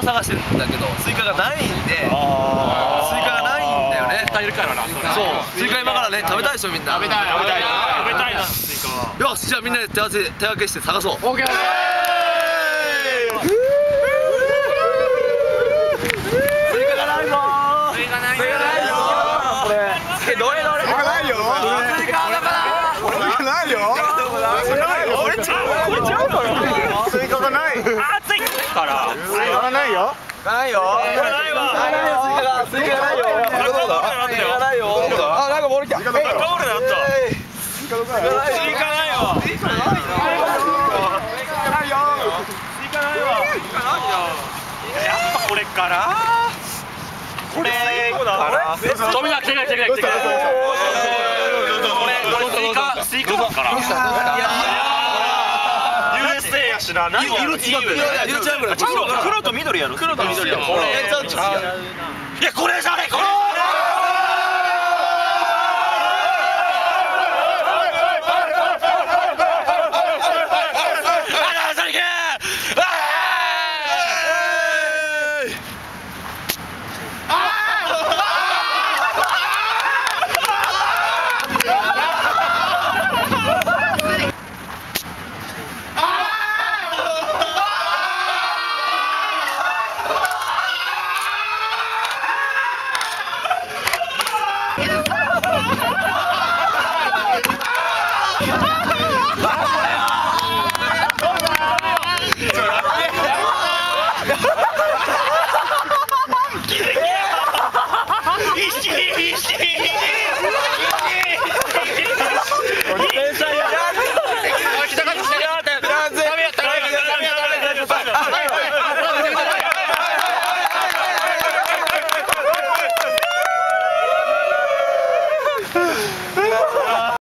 を探してるんだけどスイカがないんでスイカがないんだよね。いるからなそう。スイカ今からね食べたい。でしょみんな。食べたい。食べたい。食べたい。なスイカはよしじゃあみんなで手分け手分けして探そう。オッケー。スイカがないぞ。ースイカないスイカないぞ。ーこれえどれどれないよスイカだからないよ。ない熱いかないよないよ。ないわ。スイカがないよ。ないよあなんかボール来た。スイカどこだタオルだった。スイカどこだスイカないわスイカないよスイカないよスイカないわやっぱこれからこれから飛びな来てくれ来てくれ来てくれこれスイカスイカだから優勢やしな何色違う。色違う。ぐらい黒黒と緑やろ。黒と緑やろ。これえちう。いやこれじゃねこれすごい。